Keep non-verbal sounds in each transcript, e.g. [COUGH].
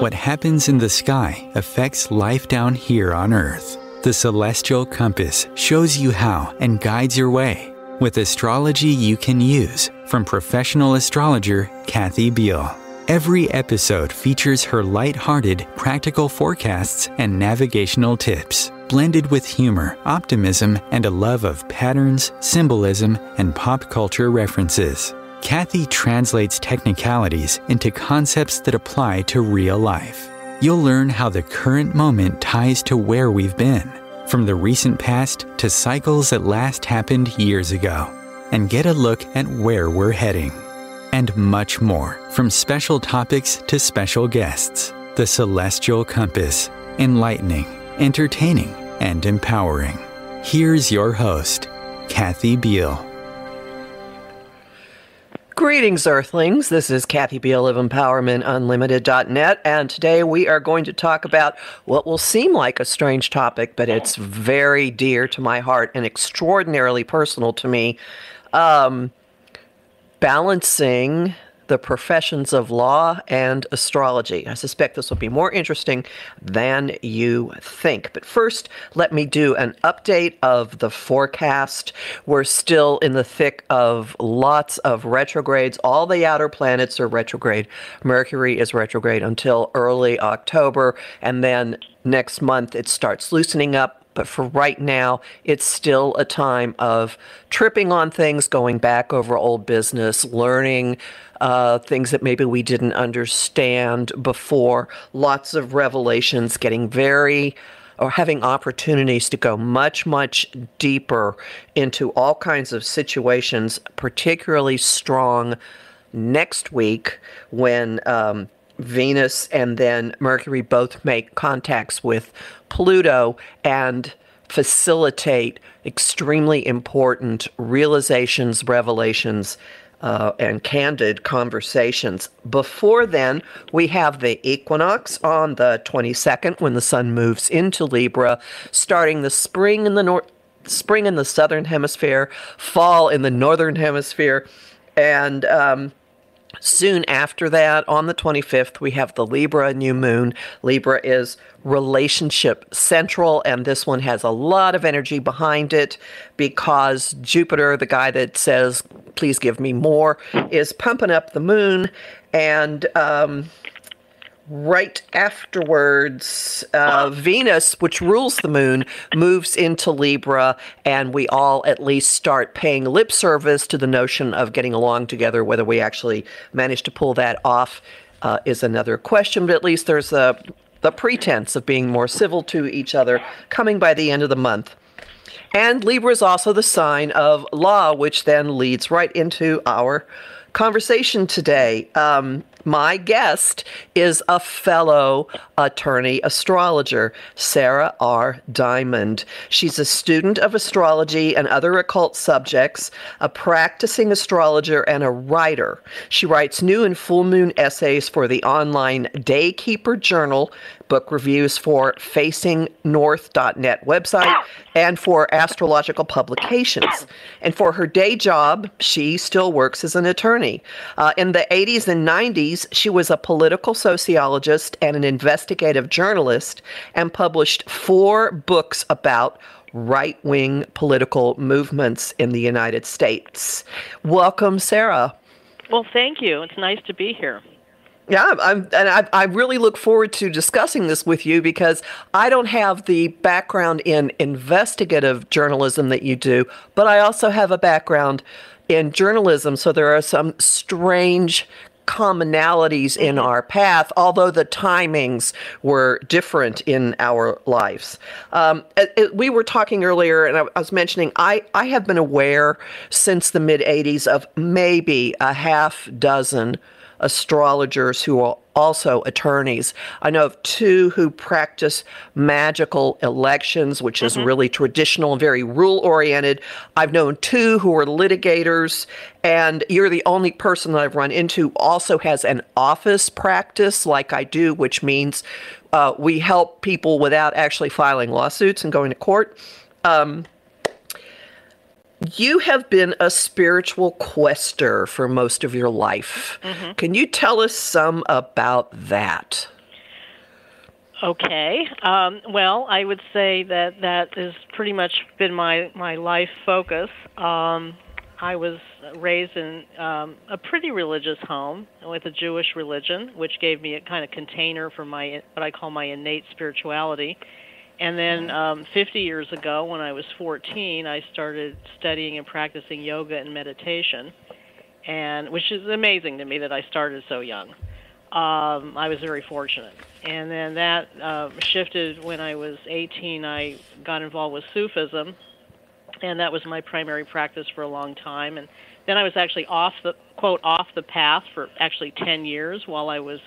What happens in the sky affects life down here on Earth. The Celestial Compass shows you how and guides your way with astrology you can use from professional astrologer Kathy Biehl. Every episode features her light-hearted, practical forecasts and navigational tips, blended with humor, optimism, and a love of patterns, symbolism, and pop culture references. Kathy translates technicalities into concepts that apply to real life. You'll learn how the current moment ties to where we've been, from the recent past to cycles that last happened years ago, and get a look at where we're heading. And much more, from special topics to special guests. The Celestial Compass, enlightening, entertaining, and empowering. Here's your host, Kathy Biehl. Greetings, Earthlings. This is Kathy Biehl of EmpowermentUnlimited.net, and today we are going to talk about what will seem like a strange topic, but it's very dear to my heart and extraordinarily personal to me. Um, balancing the professions of law and astrology. I suspect this will be more interesting than you think. But first, let me do an update of the forecast. We're still in the thick of lots of retrogrades. All the outer planets are retrograde. Mercury is retrograde until early October, and then next month it starts loosening up but for right now, it's still a time of tripping on things, going back over old business, learning uh, things that maybe we didn't understand before, lots of revelations, getting very or having opportunities to go much, much deeper into all kinds of situations, particularly strong next week when um, Venus and then Mercury both make contacts with Pluto and facilitate extremely important realizations, revelations, uh, and candid conversations. Before then, we have the equinox on the 22nd when the sun moves into Libra, starting the spring in the north. Spring in the southern hemisphere, fall in the northern hemisphere, and um, Soon after that, on the 25th, we have the Libra new moon. Libra is relationship central, and this one has a lot of energy behind it because Jupiter, the guy that says, please give me more, is pumping up the moon. And um, right afterwards, uh, Venus, which rules the moon, moves into Libra, and we all at least start paying lip service to the notion of getting along together. Whether we actually manage to pull that off uh, is another question, but at least there's a, the pretense of being more civil to each other coming by the end of the month. And Libra is also the sign of law, which then leads right into our conversation today. Um, my guest is a fellow attorney astrologer, Sara R. Diamond. She's a student of astrology and other occult subjects, a practicing astrologer, and a writer. She writes new and full moon essays for the online Daykeeper Journal book reviews for facingnorth.net website and for astrological publications. And for her day job, she still works as an attorney. Uh, in the 80s and 90s, she was a political sociologist and an investigative journalist and published four books about right wing political movements in the United States. Welcome, Sara. Well, thank you. It's nice to be here. Yeah, I'm, and I, I really look forward to discussing this with you because I don't have the background in investigative journalism that you do, but I also have a background in journalism. So there are some strange commonalities in mm-hmm. our path, although the timings were different in our lives. Um, we were talking earlier, and I, I, was mentioning I, I have been aware since the mid 80s of maybe a half dozen astrologers who are also attorneys. I know of two who practice magical elections, which is mm-hmm. really traditional and very rule oriented. I've known two who are litigators, and you're the only person that I've run into also has an office practice like I do, which means uh, we help people without actually filing lawsuits and going to court. Um, you have been a spiritual quester for most of your life. Mm-hmm. Can you tell us some about that? Okay. Um, well, I would say that that has pretty much been my my life focus. Um, I was raised in um, a pretty religious home with a Jewish religion, which gave me a kind of container for my what I call my innate spirituality. And then um, 50 years ago, when I was 14, I started studying and practicing yoga and meditation, and which is amazing to me that I started so young. Um, I was very fortunate. And then that uh, shifted when I was 18. I got involved with Sufism, and that was my primary practice for a long time. And then I was actually off the quote off the path for actually 10 years while I was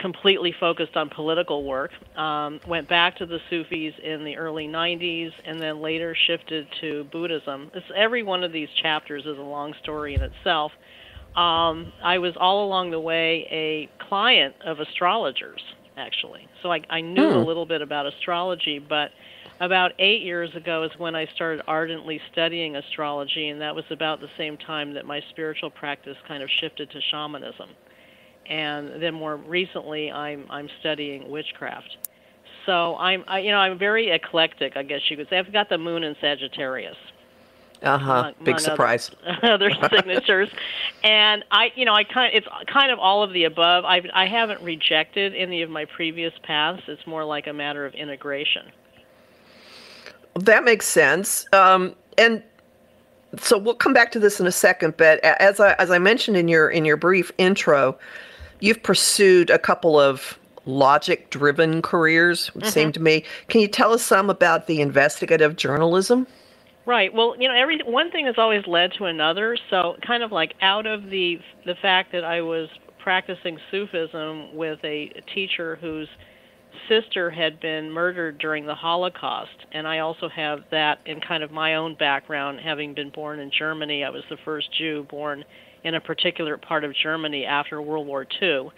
completely focused on political work. Um, went back to the Sufis in the early 90s, and then later shifted to Buddhism. It's, every one of these chapters is a long story in itself. Um, I was all along the way a client of astrologers, actually. So I, I knew hmm. a little bit about astrology, but about eight years ago is when I started ardently studying astrology, and that was about the same time that my spiritual practice kind of shifted to shamanism. And then more recently, I'm I'm studying witchcraft. So I'm I, you know I'm very eclectic, I guess you could say. I've got the moon in Sagittarius. Uh huh. Big surprise. Other, [LAUGHS] other signatures, and I, you know, I kind, it's kind of all of the above. I, I haven't rejected any of my previous paths. It's more like a matter of integration. That makes sense. Um, and so we'll come back to this in a second. But as I as I mentioned in your in your brief intro, you've pursued a couple of logic driven careers. It mm-hmm. seemed to me. Can you tell us some about the investigative journalism? Right. Well, you know, every one thing has always led to another. So, kind of like out of the the fact that I was practicing Sufism with a teacher whose sister had been murdered during the Holocaust, and I also have that in kind of my own background, having been born in Germany. I was the first Jew born in a particular part of Germany after World War II.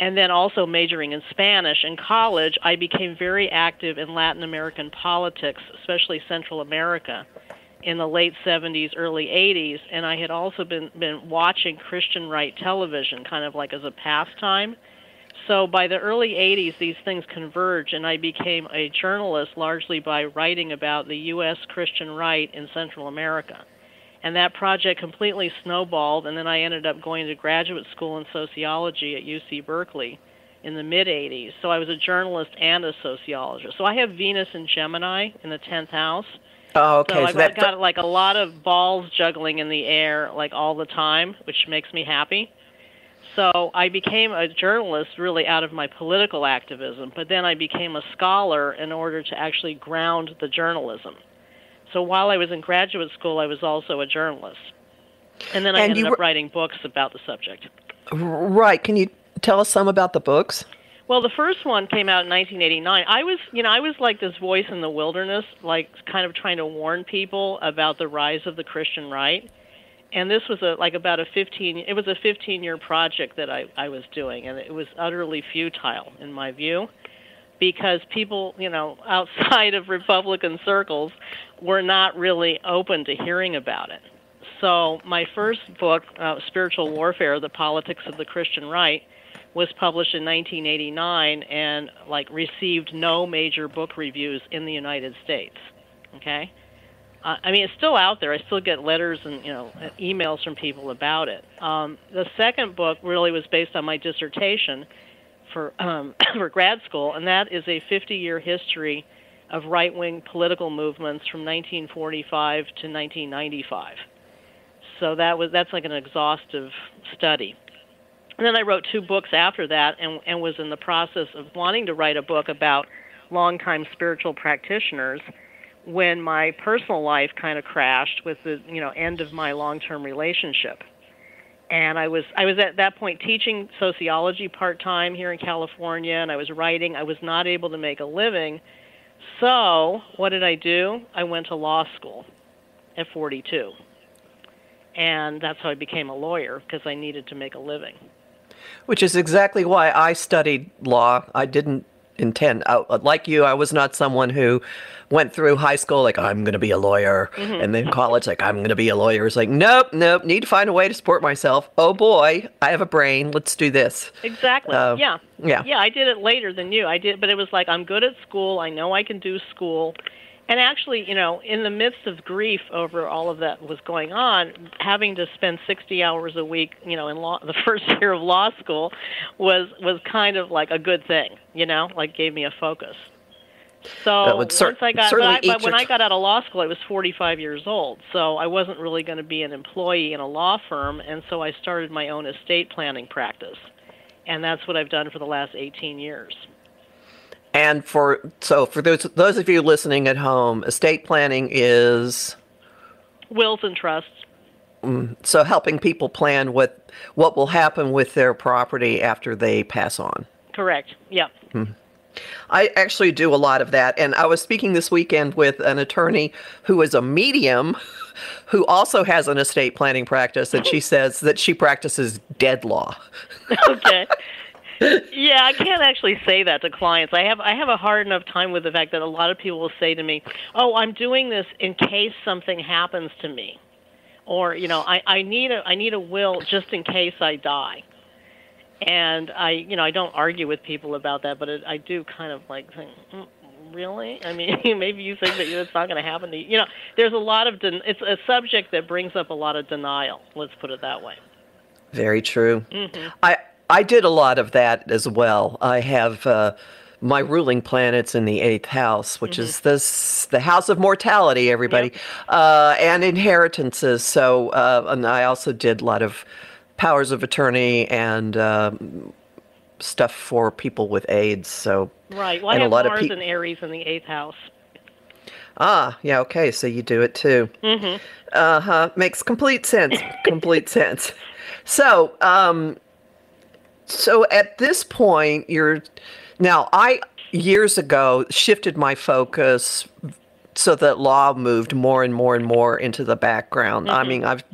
And then also majoring in Spanish. In college, I became very active in Latin American politics, especially Central America, in the late 70s, early 80s. And I had also been, been watching Christian right television, kind of like as a pastime so by the early 80s, these things converged, and I became a journalist largely by writing about the U.S. Christian right in Central America. And that project completely snowballed, and then I ended up going to graduate school in sociology at UC Berkeley in the mid 80s. So I was a journalist and a sociologist. So I have Venus and Gemini in the 10th house. Oh, okay. So, so I've got like a lot of balls juggling in the air, like all the time, which makes me happy. So I became a journalist really out of my political activism, but then I became a scholar in order to actually ground the journalism. So while I was in graduate school, I was also a journalist. And then I and ended were, up writing books about the subject. Right. Can you tell us some about the books? Well, the first one came out in 1989. I was, you know, I was like this voice in the wilderness, like kind of trying to warn people about the rise of the Christian right and this was a like about a 15 it was a 15 year project that I, I was doing and it was utterly futile in my view because people you know [LAUGHS] outside of republican circles were not really open to hearing about it so my first book uh, spiritual warfare the politics of the christian right was published in 1989 and like received no major book reviews in the united states okay uh, I mean, it's still out there. I still get letters and you know emails from people about it. Um, the second book really was based on my dissertation for um, [COUGHS] for grad school, and that is a 50-year history of right-wing political movements from 1945 to 1995. So that was that's like an exhaustive study. And then I wrote two books after that, and, and was in the process of wanting to write a book about longtime spiritual practitioners when my personal life kind of crashed with the you know end of my long-term relationship and I was I was at that point teaching sociology part-time here in California and I was writing. I was not able to make a living. So what did I do? I went to law school at 42 and that's how I became a lawyer because I needed to make a living. Which is exactly why I studied law. I didn't intend. I, like you, I was not someone who went through high school like I'm going to be a lawyer, mm-hmm. and then college like I'm going to be a lawyer. It's like nope, nope. Need to find a way to support myself. Oh boy, I have a brain. Let's do this. Exactly. Uh, yeah. Yeah. Yeah. I did it later than you. I did, but it was like I'm good at school. I know I can do school. And actually, you know, in the midst of grief over all of that was going on, having to spend 60 hours a week, you know, in law, [LAUGHS] the first year of law school, was was kind of like a good thing, you know, like gave me a focus. So once cer- I got, but, I, but when I got out of law school, I was 45 years old, so I wasn't really going to be an employee in a law firm, and so I started my own estate planning practice, and that's what I've done for the last 18 years. And for so for those those of you listening at home, estate planning is wills and trusts. Mm, so helping people plan what what will happen with their property after they pass on. Correct. Yeah. Mm-hmm. I actually do a lot of that. And I was speaking this weekend with an attorney who is a medium [LAUGHS] who also has an estate planning practice. And she says that she practices dead law. [LAUGHS] okay. [LAUGHS] yeah, I can't actually say that to clients. I have I have a hard enough time with the fact that a lot of people will say to me, "Oh, I'm doing this in case something happens to me." Or, you know, I, I need a I need a will just in case I die and I, you know, I don't argue with people about that, but it, I do kind of like think, mm, really? I mean, [LAUGHS] maybe you think that it's not going to happen to you. You know, there's a lot of den- it's a subject that brings up a lot of denial. Let's put it that way. Very true. Mm-hmm. I I did a lot of that as well. I have. Uh, my ruling planets in the eighth house, which mm-hmm. is this the house of mortality, everybody, yep. uh, and inheritances. So, uh, and I also did a lot of powers of attorney and uh, stuff for people with AIDS. So right, well, I have Mars pe- and Aries in the eighth house. Ah, yeah, okay, so you do it too. Mm-hmm. Uh huh. Makes complete sense. complete [LAUGHS] sense. So, um, so at this point, you're now. I years ago shifted my focus so that law moved more and more and more into the background. Mm-hmm. I mean, I've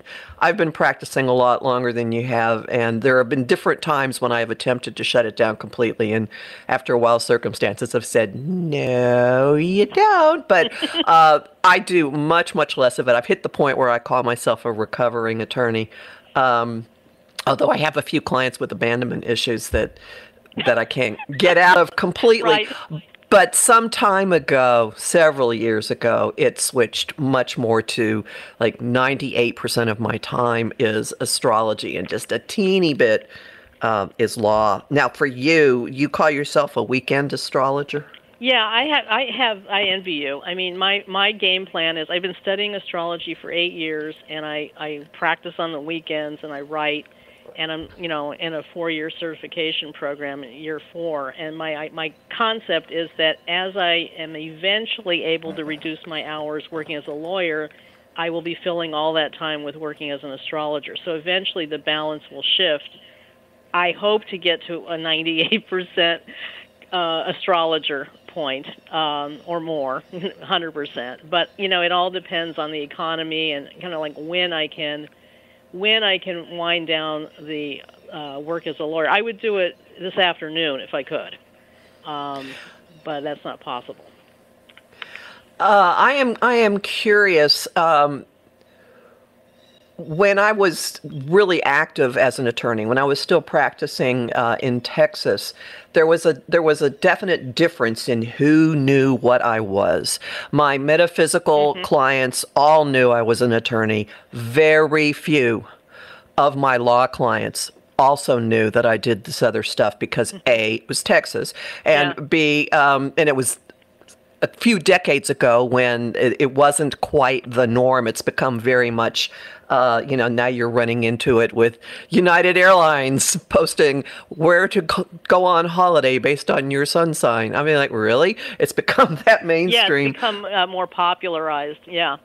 I've been practicing a lot longer than you have, and there have been different times when I have attempted to shut it down completely, and after a while, circumstances have said, "No, you don't." But [LAUGHS] uh, I do much, much less of it. I've hit the point where I call myself a recovering attorney. Um, although I have a few clients with abandonment issues that that I can't get out of completely. Right. But some time ago, several years ago, it switched much more to like 98% of my time is astrology and just a teeny bit uh, is law. Now, for you, you call yourself a weekend astrologer? Yeah, I have. I have. I envy you. I mean, my my game plan is I've been studying astrology for eight years, and I I practice on the weekends and I write and I'm you know in a four-year certification program, year four. And my my concept is that as I am eventually able to reduce my hours working as a lawyer, I will be filling all that time with working as an astrologer. So eventually the balance will shift. I hope to get to a 98% uh, astrologer point um, or more, [LAUGHS] 100%. But you know, it all depends on the economy and kind of like when I can when I can wind down the uh, work as a lawyer. I would do it this afternoon if I could, um, but that's not possible. Uh, I am I am curious. Um, when I was really active as an attorney, when I was still practicing uh, in Texas, there was a there was a definite difference in who knew what I was. My metaphysical mm-hmm. clients all knew I was an attorney. Very few of my law clients also knew that I did this other stuff because mm-hmm. A, it was Texas, and yeah. B, um, and it was a few decades ago when it, it, wasn't quite the norm. It's become very much, uh, you know, now you're running into it with United Airlines [LAUGHS] posting where to go on holiday based on your sun sign. I mean, like, really? It's become [LAUGHS] that mainstream. Yeah, it's become uh, more popularized. Yeah.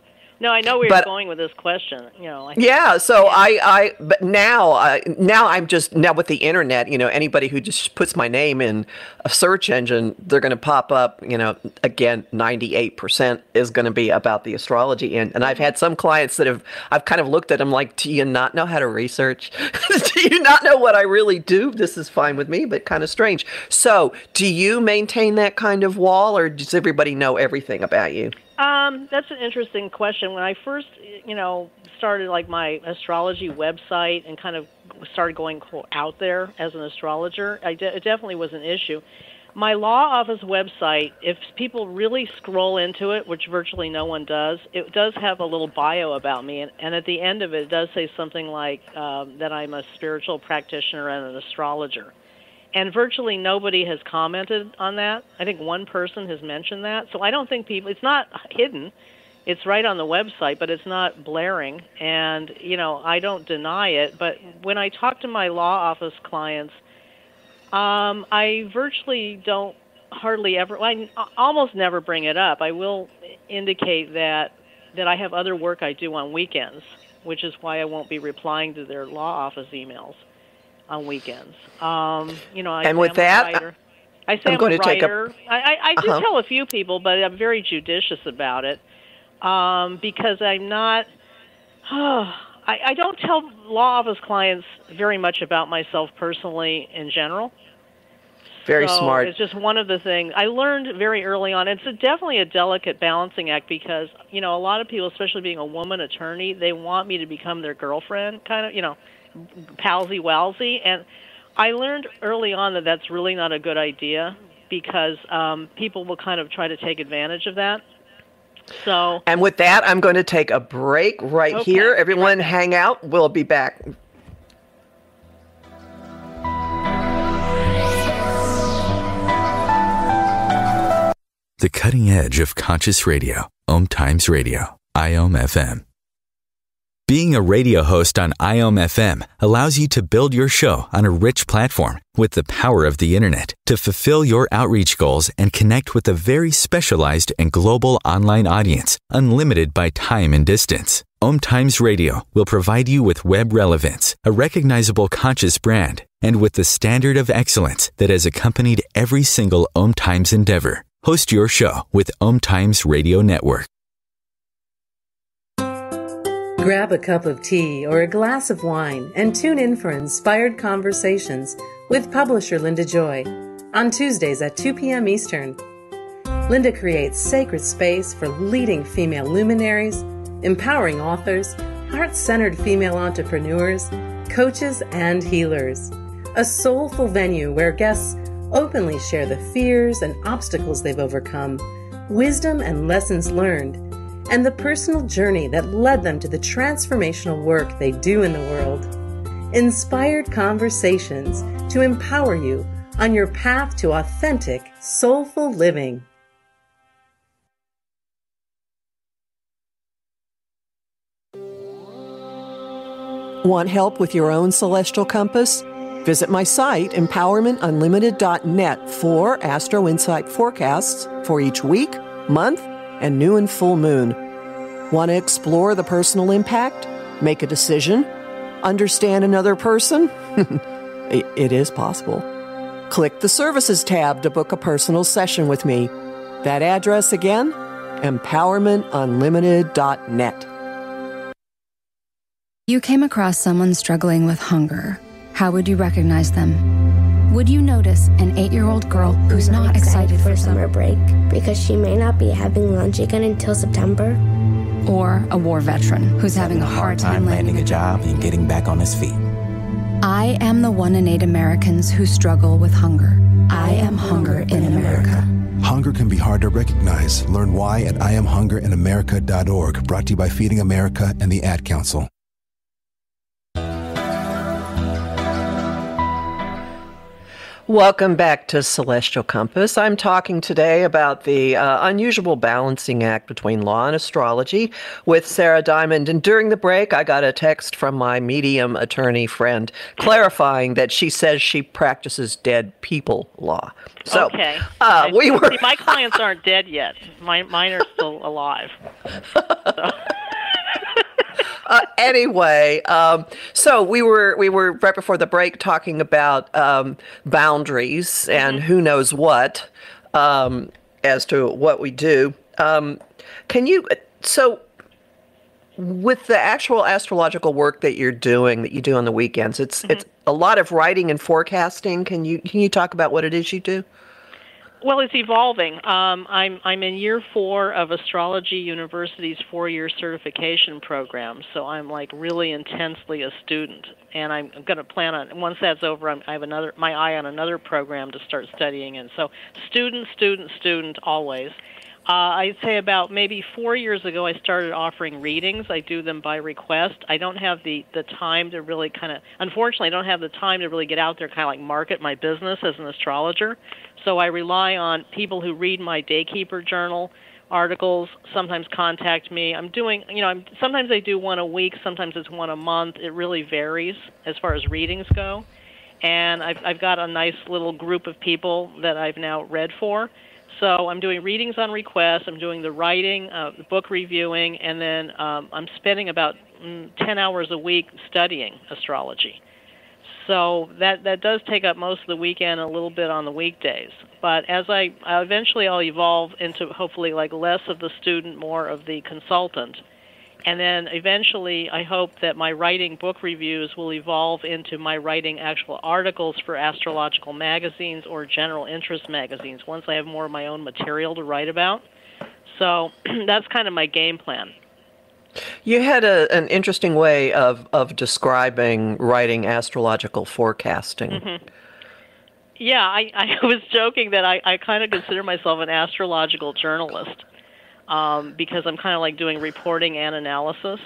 No, I know where but, you're going with this question. You know. I yeah. So yeah. I, I, but now, uh, now I'm just now with the internet. You know, anybody who just puts my name in a search engine, they're going to pop up. You know, again, 98 percent is going to be about the astrology. And and I've had some clients that have I've kind of looked at them like, do you not know how to research? [LAUGHS] do you not know what I really do? This is fine with me, but kind of strange. So, do you maintain that kind of wall, or does everybody know everything about you? Um, that's an interesting question. When I first, you know, started like my astrology website and kind of started going out there as an astrologer, de- it definitely was an issue. My law office website, if people really scroll into it, which virtually no one does, it does have a little bio about me, and, and at the end of it, it does say something like um, that I'm a spiritual practitioner and an astrologer and virtually nobody has commented on that. I think one person has mentioned that. So I don't think people, it's not hidden. It's right on the website, but it's not blaring. And, you know, I don't deny it. But when I talk to my law office clients, um, I virtually don't hardly ever, I almost never bring it up. I will indicate that, that I have other work I do on weekends, which is why I won't be replying to their law office emails on weekends. Um, you know, I and with that, writer. I say I'm, I'm going a to writer. take a. I, I, I do uh-huh. tell a few people, but I'm very judicious about it um, because I'm not. Oh, [SIGHS] I, I don't tell law office clients very much about myself personally in general. Very so smart. It's just one of the things I learned very early on. It's a, definitely a delicate balancing act because you know a lot of people, especially being a woman attorney, they want me to become their girlfriend, kind of. You know, palsy walsy. And I learned early on that that's really not a good idea because um, people will kind of try to take advantage of that. So. And with that, I'm going to take a break right okay. here. Everyone, right hang out. We'll be back. The cutting edge of conscious radio, Om Times Radio, IOM FM. Being a radio host on IOM FM allows you to build your show on a rich platform with the power of the internet to fulfill your outreach goals and connect with a very specialized and global online audience, unlimited by time and distance. Om Times Radio will provide you with web relevance, a recognizable conscious brand, and with the standard of excellence that has accompanied every single Om Times endeavor. Host your show with Om Times Radio Network. Grab a cup of tea or a glass of wine and tune in for inspired conversations with publisher Linda Joy on Tuesdays at 2 p.m. Eastern. Linda creates sacred space for leading female luminaries, empowering authors, heart centered female entrepreneurs, coaches, and healers. A soulful venue where guests openly share the fears and obstacles they've overcome, wisdom and lessons learned and the personal journey that led them to the transformational work they do in the world. Inspired conversations to empower you on your path to authentic, soulful living. Want help with your own celestial compass? Visit my site, empowermentunlimited.net, for Astro Insight forecasts for each week, month, and new and full moon. Want to explore the personal impact? Make a decision? Understand another person? [LAUGHS] it is possible. Click the Services tab to book a personal session with me. That address again? empowermentunlimited.net. You came across someone struggling with hunger. How would you recognize them? Would you notice an eight year old girl who's not excited, excited for summer break because she may not be having lunch again until September? Or a war veteran who's having a hard time landing a job and getting back on his feet? I am the one in eight Americans who struggle with hunger. I am hunger in America. Hunger can be hard to recognize. Learn why at IamHungerInAmerica.org, brought to you by Feeding America and the Ad Council. Welcome back to Celestial Compass. I'm talking today about the uh, unusual balancing act between law and astrology with Sara Diamond. And during the break, I got a text from my medium attorney friend clarifying that she says she practices dead people law. So, okay. Uh, we were. See, my clients aren't dead yet. My, mine are still [LAUGHS] alive. [LAUGHS] So. Anyway, um, so we were we were right before the break talking about um, boundaries and Mm-hmm. who knows what um, as to what we do. Um, can you so with the actual astrological work that you're doing that you do on the weekends? It's Mm-hmm. it's a lot of writing and forecasting. Can you can you talk about what it is you do? Well, it's evolving. Um, I'm I'm in year four of Astrology University's four-year certification program, so I'm like really intensely a student, and I'm going to plan on once that's over. I'm, I have another my eye on another program to start studying in. So, student, student, student, always. Uh, I'd say about maybe four years ago, I started offering readings. I do them by request. I don't have the the time to really kind of, unfortunately, I don't have the time to really get out there, kind of like market my business as an astrologer. So I rely on people who read my Daykeeper Journal articles. Sometimes contact me. I'm doing, you know, I'm sometimes I do one a week. Sometimes it's one a month. It really varies as far as readings go. And I've I've got a nice little group of people that I've now read for. So I'm doing readings on request. I'm doing the writing, uh, the book reviewing, and then um, I'm spending about mm, 10 hours a week studying astrology. So that that does take up most of the weekend, a little bit on the weekdays. But as I uh, eventually I'll evolve into hopefully like less of the student, more of the consultant. And then eventually, I hope that my writing book reviews will evolve into my writing actual articles for astrological magazines or general interest magazines once I have more of my own material to write about. So [CLEARS THROAT] that's kind of my game plan. You had a, an interesting way of, of describing writing astrological forecasting. Mm-hmm. Yeah, I, I [LAUGHS] was joking that I, I kind of consider myself an astrological journalist um, because I'm kind of like doing reporting and analysis.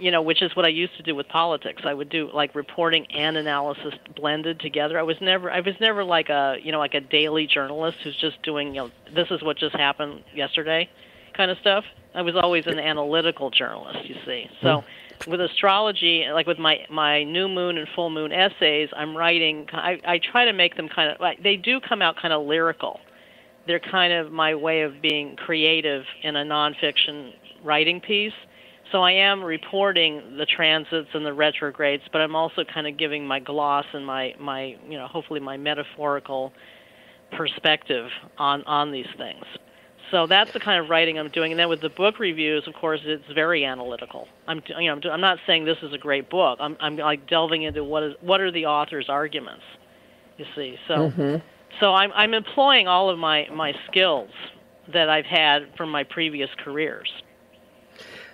You know, which is what I used to do with politics. I would do like reporting and analysis blended together. I was never, I was never like a, you know, like a daily journalist who's just doing, you know, this is what just happened yesterday, kind of stuff. I was always an analytical journalist. You see, so hmm. with astrology, like with my my new moon and full moon essays, I'm writing. I I try to make them kind of. like They do come out kind of lyrical. They're kind of my way of being creative in a nonfiction writing piece. So I am reporting the transits and the retrogrades, but I'm also kind of giving my gloss and my my you know hopefully my metaphorical perspective on on these things. So that's the kind of writing I'm doing, and then with the book reviews, of course, it's very analytical. I'm, you know, I'm, I'm not saying this is a great book. I'm, I'm like delving into what is, what are the author's arguments. You see, so, mm-hmm. so I'm, I'm employing all of my, my skills that I've had from my previous careers.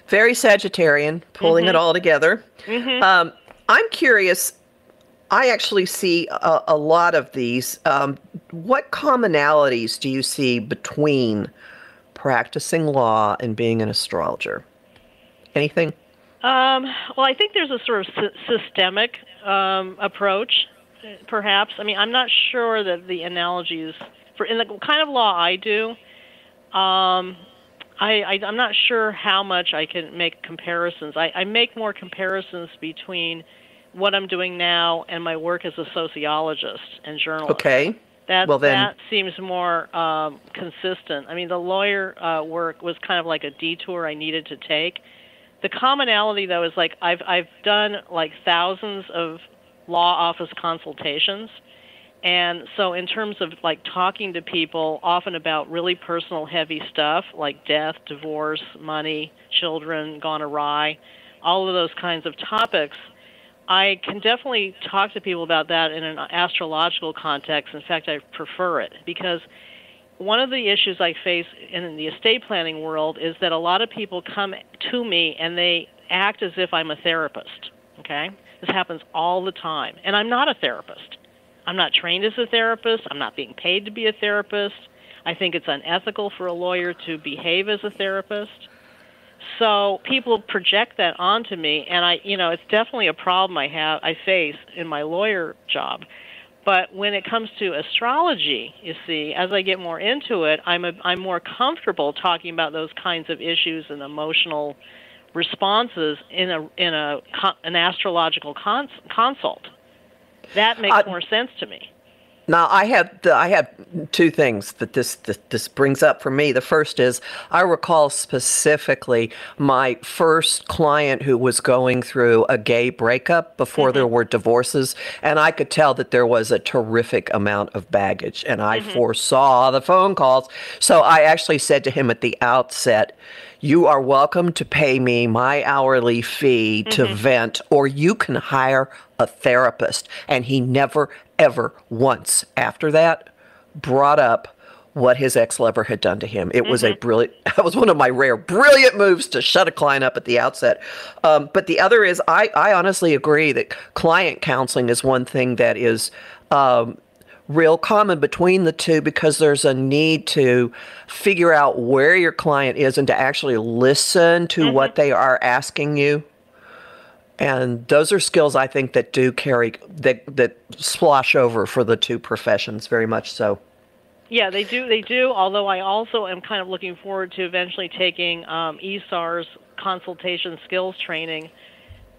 Very Sagittarian, pulling it mm-hmm. all together. Mm-hmm. Um, I'm curious. I actually see a, a lot of these. Um, what commonalities do you see between practicing law and being an astrologer? Anything? Um, well, I think there's a sort of sy- systemic um, approach, perhaps. I mean, I'm not sure that the analogies for in the kind of law I do. Um, I, I I'm not sure how much I can make comparisons. I, I make more comparisons between what I'm doing now and my work as a sociologist and journalist. Okay. That Well, then- that seems more um, consistent. I mean, the lawyer uh, work was kind of like a detour I needed to take. The commonality, though, is like I've I've done like thousands of law office consultations, and so in terms of like talking to people, often about really personal, heavy stuff like death, divorce, money, children gone awry, all of those kinds of topics. I can definitely talk to people about that in an astrological context. In fact, I prefer it because one of the issues I face in the estate planning world is that a lot of people come to me and they act as if I'm a therapist. Okay? This happens all the time. And I'm not a therapist. I'm not trained as a therapist. I'm not being paid to be a therapist. I think it's unethical for a lawyer to behave as a therapist. So people project that onto me, and I, you know, it's definitely a problem I have, I face in my lawyer job. But when it comes to astrology, you see, as I get more into it, I'm a, I'm more comfortable talking about those kinds of issues and emotional responses in a in a an astrological cons- consult. That makes Uh, more sense to me. Now I have the, I have two things that this, this this brings up for me. The first is I recall specifically my first client who was going through a gay breakup before mm-hmm. there were divorces, and I could tell that there was a terrific amount of baggage, and I mm-hmm. foresaw the phone calls. So I actually said to him at the outset, "You are welcome to pay me my hourly fee mm-hmm. to vent, or you can hire a therapist." And he never ever once after that brought up what his ex lover had done to him. It mm-hmm. was a mm-hmm. brilliant, [LAUGHS] that was one of my rare brilliant moves to shut a client up at the outset. Um, but the other is, I, I honestly agree that client counseling is one thing that is um, real common between the two because there's a need to figure out where your client is and to actually listen to mm-hmm. what they are asking you and those are skills I think that do carry that that splosh over for the two professions very much so. Yeah, they do. They do. Although I also am kind of looking forward to eventually taking um, ISAR's consultation skills training,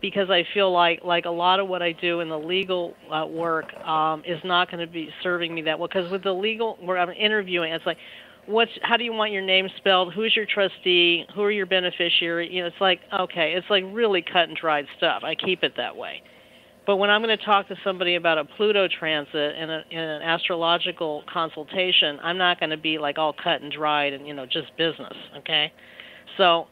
because I feel like like a lot of what I do in the legal uh, work um, is not going to be serving me that well. Because with the legal, where I'm interviewing, it's like, what's how do you want your name spelled? Who's your trustee? Who are your beneficiary? You know it's like okay it's like really cut and dried stuff. I keep it that way. But when i'm going to talk to somebody about a pluto transit in, a, in an astrological consultation i'm not going to be like all cut and dried and you know just business okay? So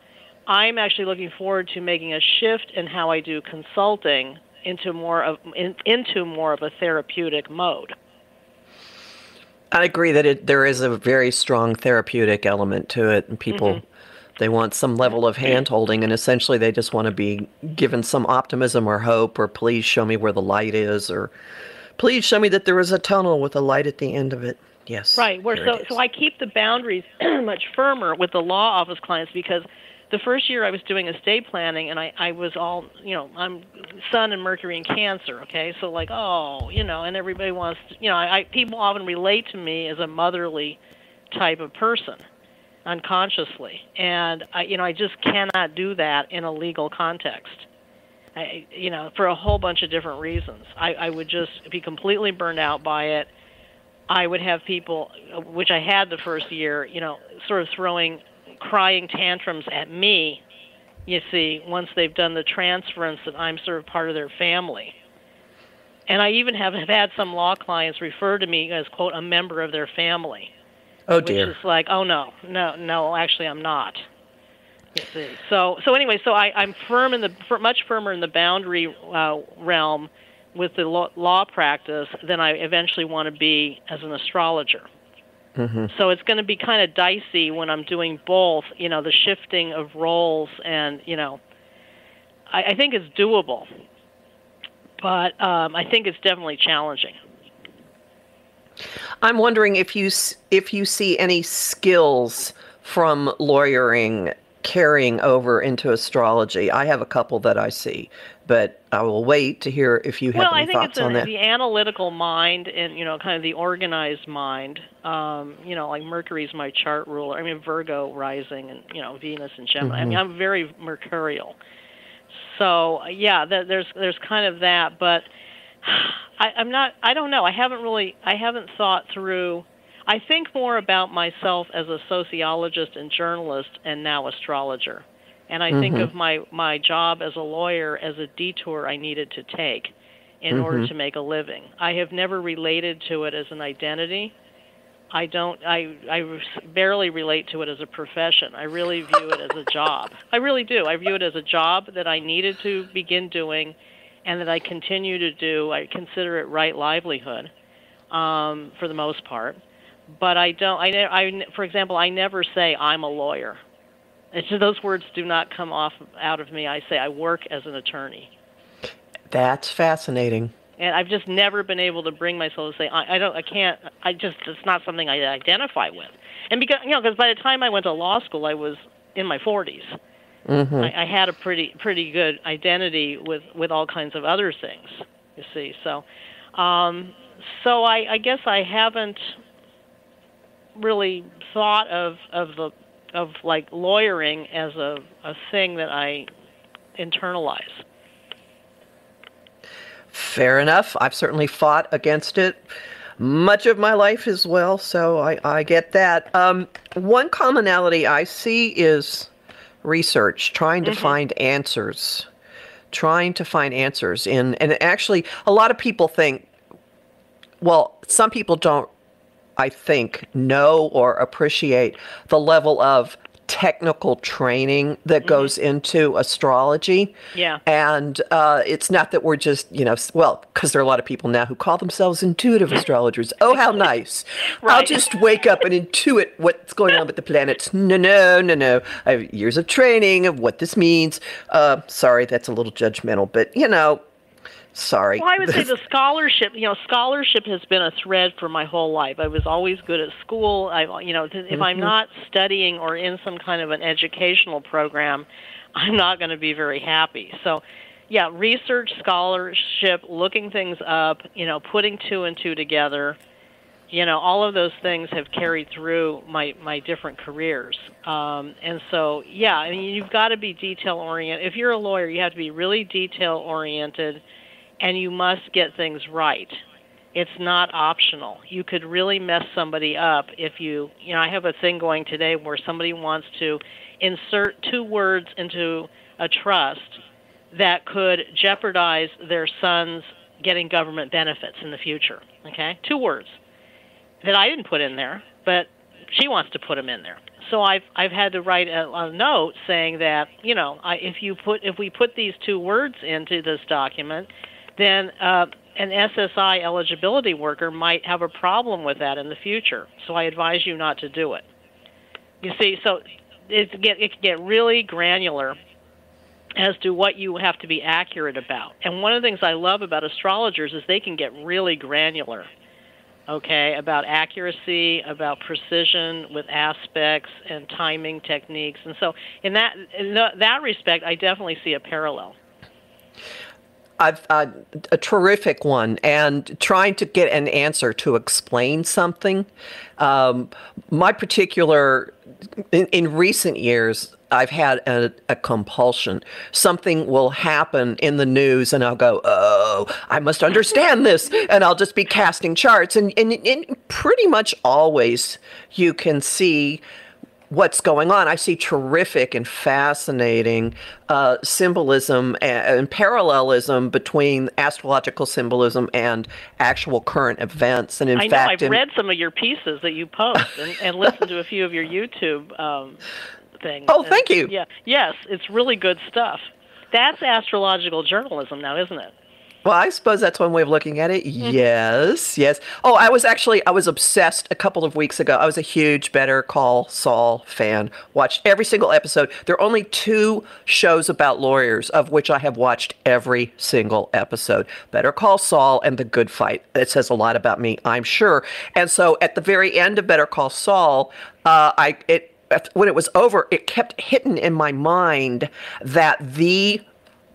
i'm actually looking forward to making a shift in how i do consulting into more of in, into more of a therapeutic mode I agree that it, there is a very strong therapeutic element to it, and people mm-hmm. they want some level of hand holding, and essentially they just want to be given some optimism or hope, or please show me where the light is, or please show me that there is a tunnel with a light at the end of it. Yes, right. Where so so I keep the boundaries [CLEARS THROAT] much firmer with the law office clients because the first year I was doing estate planning and I, I was all, you know, I'm Sun and Mercury and Cancer, okay? So like, oh, you know, and everybody wants, to, you know, I, I people often relate to me as a motherly type of person unconsciously. And I, you know, I just cannot do that in a legal context. I, you know, for a whole bunch of different reasons. I, I would just be completely burned out by it. I would have people, which I had the first year, you know, sort of throwing crying tantrums at me, you see, once they've done the transference that I'm sort of part of their family. And I even have, have had some law clients refer to me as, quote, a member of their family. Oh, dear. Which is like, oh, no, no, no, actually, I'm not. You see. So, so anyway, so I, I'm firm in the, much firmer in the boundary uh, realm with the law, law practice than I eventually want to be as an astrologer. Mm-hmm. So it's going to be kind of dicey when I'm doing both, you know, the shifting of roles and, you know, I, I think it's doable, but um, I think it's definitely challenging. I'm wondering if you if you see any skills from lawyering carrying over into astrology. I have a couple that I see, but I will wait to hear if you have well, any thoughts on that. Well, I think it's the analytical mind and you know, kind of the organized mind. Um, you know, like Mercury's my chart ruler. I mean, Virgo rising, and you know, Venus and Gemini. Mm-hmm. I mean, mm-hmm. I'm very mercurial. So yeah, there's there's kind of that, but I, I'm not. I don't know. I haven't really. I haven't thought through I think more about myself as a sociologist and journalist and now astrologer. And I mm-hmm. think of my, my job as a lawyer as a detour I needed to take in mm-hmm. order to make a living. I have never related to it as an identity. I don't I I barely relate to it as a profession. I really view it as a job. I really do. I view it as a job that I needed to begin doing and that I continue to do. I consider it right livelihood um, for the most part but I don't. I, I, for example, I never say I'm a lawyer. It's, those words do not come off out of me. I say I work as an attorney. That's fascinating. And I've just never been able to bring myself to say I, I don't. I can't. I just. It's not something I identify with. And because you know, because by the time I went to law school, I was in my 40s. Mm-hmm. I, I had a pretty pretty good identity with with all kinds of other things. You see, so um, so I, I guess I haven't really thought of of the of like lawyering as a a thing that I internalize. Fair enough. I've certainly fought against it. much of my life as well, so I, I get that. Um, one commonality I see is research, trying to mm-hmm. find answers, trying to find answers in, and actually, a lot of people think, well, some people don't, I think, know or appreciate the level of technical training that mm-hmm. goes into astrology. Yeah. And uh, it's not that we're just, you know, well, because there are a lot of people now who call themselves intuitive [LAUGHS] astrologers. Oh, how nice. [LAUGHS] right. I'll just wake up and intuit what's going on with the planets. No, no, no, no. I have years of training of what this means. Uh, sorry, that's a little judgmental, but, you know, Sorry. Well, I would say [LAUGHS] the scholarship. You know, scholarship has been a thread for my whole life. I was always good at school. I, you know, if mm-hmm. I'm not studying or in some kind of an educational program, I'm not going to be very happy. So, yeah, research, scholarship, looking things up. You know, putting two and two together. You know, all of those things have carried through my my different careers. Um, and so, yeah, I mean, you've got to be detail oriented. If you're a lawyer, you have to be really detail oriented and you must get things right. It's not optional. You could really mess somebody up if you, you know, I have a thing going today where somebody wants to insert two words into a trust that could jeopardize their son's getting government benefits in the future. Okay? Two words that I didn't put in there, but she wants to put them in there. So I've I've had to write a, a note saying that you know I, if you put if we put these two words into this document, then uh, an SSI eligibility worker might have a problem with that in the future. So I advise you not to do it. You see, so it get it can get really granular as to what you have to be accurate about. And one of the things I love about astrologers is they can get really granular. Okay, about accuracy, about precision with aspects and timing techniques. And so in that in that respect I definitely see a parallel. I've uh, a terrific one, and trying to get an answer to explain something. Um, my particular, in, in, recent years, I've had a, a, compulsion. Something will happen in the news, and I'll go, "Oh, I must understand [LAUGHS] this," and I'll just be casting charts, and, and, and pretty much always you can see what's going on. I see terrific and fascinating uh, symbolism and, and, parallelism between astrological symbolism and actual current events. And in I fact, know I've in, read some of your pieces that you post and, and listened to a few of your YouTube um, things. Oh, and, thank you. Yeah, yes, it's really good stuff. That's astrological journalism now, isn't it? Well, I suppose that's one way of looking at it. Mm-hmm. Yes, yes. Oh, I was actually I was obsessed a couple of weeks ago. I was a huge Better Call Saul fan. Watched every single episode. There are only two shows about lawyers of which I have watched every single episode. Better Call Saul and The Good Fight. It says a lot about me, I'm sure. And so at the very end of Better Call Saul, uh, I it when it was over, it kept hitting in my mind that the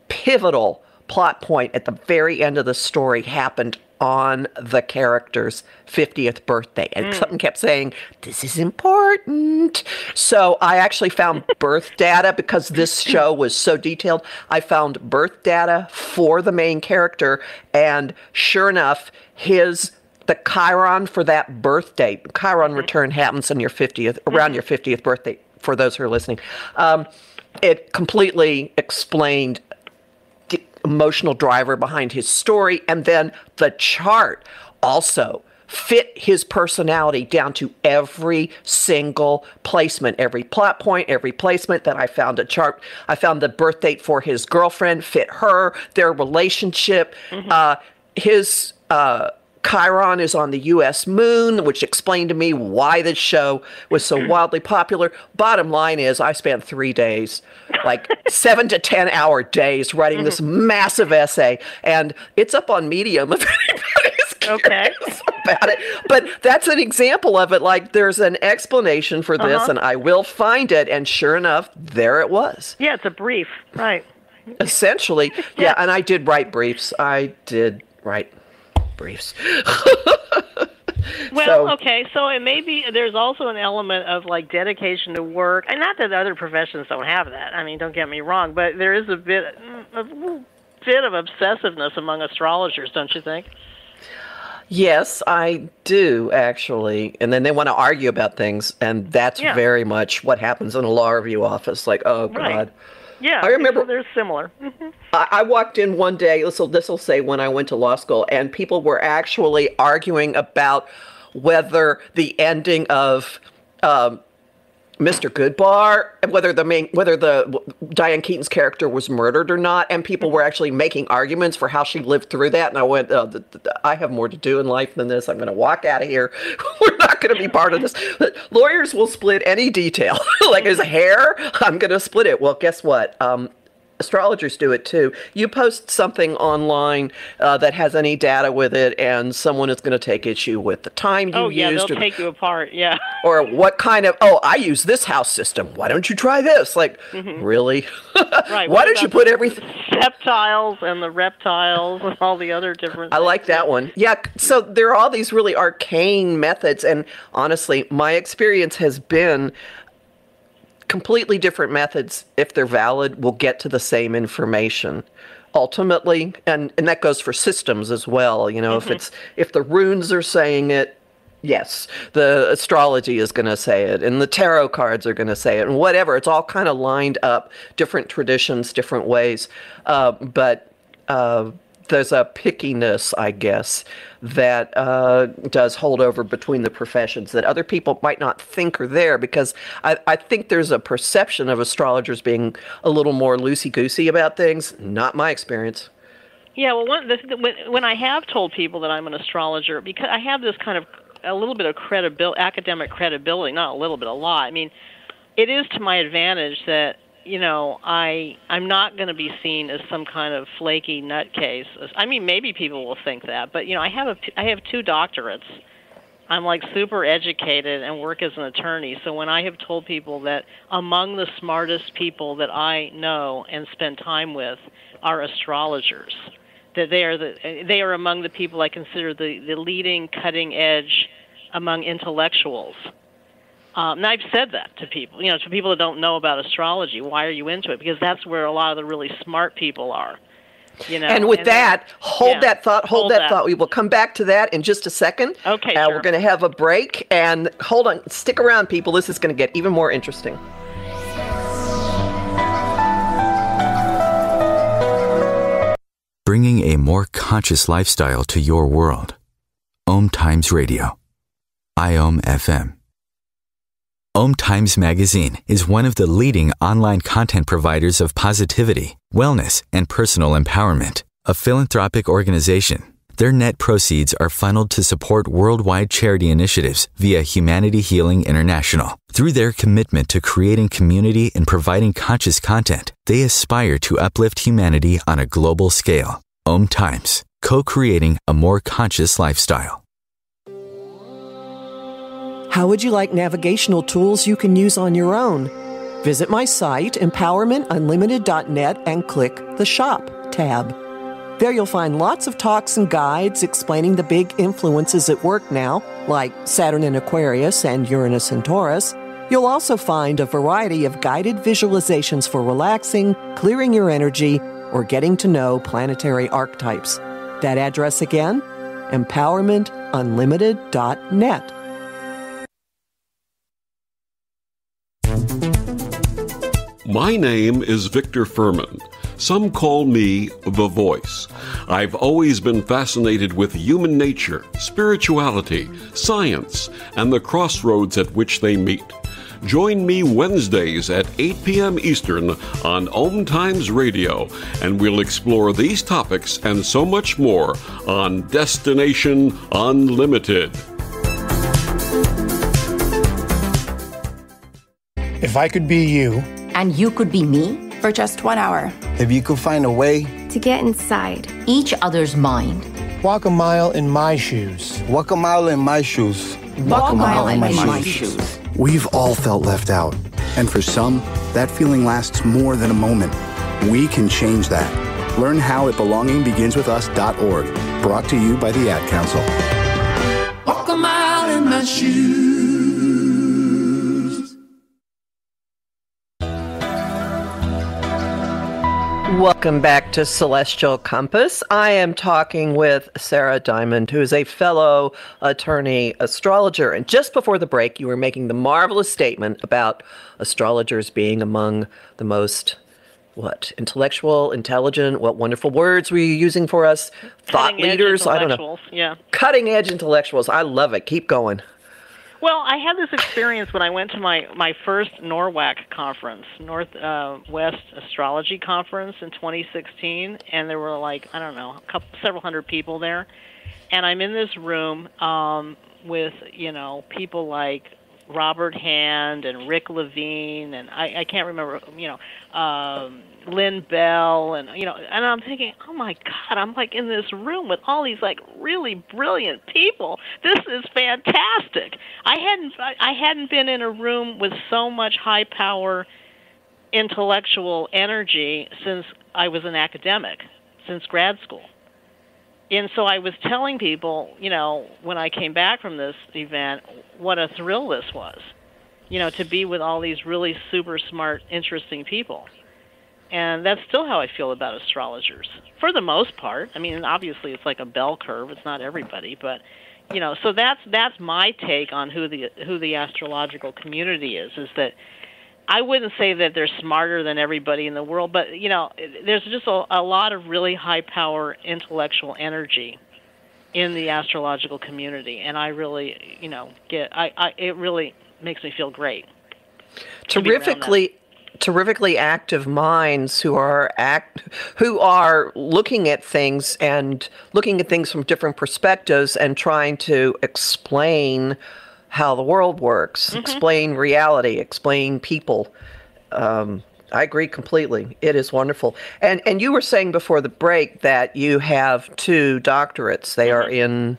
pivotal plot point at the very end of the story happened on the character's 50th birthday. And mm. something kept saying, This is important. So I actually found [LAUGHS] birth data because this show was so detailed. I found birth data for the main character. And sure enough, his the Chiron for that birth date, Chiron mm-hmm. return happens on your 50th, around mm-hmm. your 50th birthday, for those who are listening. Um, it completely explained emotional driver behind his story. And then the chart also fit his personality down to every single placement, every plot point, every placement that I found a chart. I found the birth date for his girlfriend fit her, their relationship, mm-hmm. uh, his. Uh, Chiron is on the US moon, which explained to me why this show was so [CLEARS THROAT] wildly popular. Bottom line is, I spent three days, like [LAUGHS] seven to 10 hour days, writing this mm-hmm. massive essay, and it's up on Medium if [LAUGHS] anybody's okay. about it. But that's an example of it. Like, there's an explanation for this, uh-huh. and I will find it. And sure enough, there it was. Yeah, it's a brief, right. Essentially, [LAUGHS] yeah. yeah, and I did write briefs. I did write briefs. well, so, okay, so it may be there's also an element of like dedication to work, and not that other professions don't have that. I mean, don't get me wrong, but there is a bit a bit of obsessiveness among astrologers, don't you think? Yes, I do actually. And then they want to argue about things, and that's Yeah. very much what happens in a law review office. Like, oh Right. god. Yeah, I remember- they're similar. Mhm. I, I walked in one day. This will this will say when I went to law school, and people were actually arguing about whether the ending of um, Mr. Goodbar, whether the main, whether the Diane Keaton's character was murdered or not, and people were actually making arguments for how she lived through that. And I went, uh, th- th- I have more to do in life than this. I'm going to walk out of here. [LAUGHS] We're not going to be part of this. Lawyers will split any detail, [LAUGHS] like his hair. I'm going to split it. Well, guess what? Um, astrologers do it too. You post something online uh, that has any data with it, and someone is going to take issue with the time you Oh yeah, used, they'll or, take you apart. Yeah. [LAUGHS] or what kind of. Oh, I use this house system. Why don't you try this? Like, really? Mm-hmm. [LAUGHS] Right. Why don't you put everything? Septiles and the reptiles and all the other different. I like that one. Yeah. So there are all these really arcane methods, and honestly, my experience has been completely different methods, if they're valid, will get to the same information. Ultimately and and that goes for systems as well you know if it's if the runes are saying it yes the astrology is going to say it and the tarot cards are going to say it and whatever it's all kind of lined up different traditions different ways. Uh, but uh, there's a pickiness, I guess, that uh, does hold over between the professions that other people might not think are there because I, I think there's a perception of astrologers being a little more loosey goosey about things. Not my experience. Yeah, well, the, when, when I have told people that I'm an astrologer, because I have this kind of a little bit of credibility, academic credibility, not a little bit, a lot. I mean, it is to my advantage that you know I I'm not going to be seen as some kind of flaky nutcase. I mean, maybe people will think that, but you know, I have a I have two doctorates. I'm like super educated and work as an attorney. So when I have told people that among the smartest people that I know and spend time with are astrologers, that they are the they are among the people I consider the the leading cutting edge among intellectuals. Um, and I've said that to people, you know, to people that don't know about astrology. Why are you into it? Because that's where a lot of the really smart people are. You know. and with and that, hold yeah, that thought, hold, hold that, that. thought. We will come back to that in just a second. Okay, Uh, sure. We're going to have a break and hold on, stick around, people. This is going to get even more interesting. Bringing a more conscious lifestyle to your world. Om Times Radio. IOM FM. Om Times Magazine is one of the leading online content providers of positivity, wellness, and personal empowerment. A philanthropic organization, their net proceeds are funneled to support worldwide charity initiatives via Humanity Healing International. Through their commitment to creating community and providing conscious content, they aspire to uplift humanity on a global scale. Om Times, co creating a more conscious lifestyle. How would you like navigational tools you can use on your own? Visit my site, empowermentunlimited.net, and click the Shop tab. There you'll find lots of talks and guides explaining the big influences at work now, like Saturn in Aquarius and Uranus in Taurus. You'll also find a variety of guided visualizations for relaxing, clearing your energy, or getting to know planetary archetypes. That address again? empowermentunlimited.net. My name is Victor Fuhrman. Some call me the voice. I've always been fascinated with human nature, spirituality, science, and the crossroads at which they meet. Join me Wednesdays at 8 p.m. Eastern on Om Times Radio, and we'll explore these topics and so much more on Destination Unlimited. If I could be you, And you could be me for just one hour. If you could find a way To get inside. each other's mind. walk a mile in my shoes. walk a mile in my shoes. Walk a mile in my my shoes. shoes. We've all felt left out. And for some, that feeling lasts more than a moment. We can change that. Learn how at belongingbeginswithus.org. Brought to you by the Ad Council. Walk a mile in my shoes. Welcome back to Celestial Compass. I am talking with Sara Diamond, who is a fellow attorney astrologer. And just before the break, you were making the marvelous statement about astrologers being among the most what intellectual, intelligent, what wonderful words were you using for us? Thought leaders. I don't know. Yeah. Cutting edge intellectuals. I love it. Keep going. Well, I had this experience when I went to my my first NORWAC conference, Northwest uh, Astrology Conference in 2016, and there were like I don't know, a couple, several hundred people there, and I'm in this room um, with you know people like Robert Hand and Rick Levine, and I, I can't remember, you know, um, Lynn Bell, and you know, and I'm thinking, oh my God, I'm like in this room with all these like really brilliant people. This is fantastic. I hadn't, I hadn't been in a room with so much high power, intellectual energy since I was an academic, since grad school and so I was telling people, you know, when I came back from this event, what a thrill this was, you know, to be with all these really super smart, interesting people. And that's still how I feel about astrologers, for the most part. I mean, obviously, it's like a bell curve; it's not everybody, but you know. So that's that's my take on who the who the astrological community is. Is that I wouldn't say that they're smarter than everybody in the world, but you know, there's just a, a lot of really high power intellectual energy in the astrological community, and I really, you know, get I, I it really makes me feel great. terrifically terrifically active minds who are act who are looking at things and looking at things from different perspectives and trying to explain how the world works explain reality explain people. Um, i agree completely. It is wonderful. And and you were saying before the break that you have two doctorates. They are in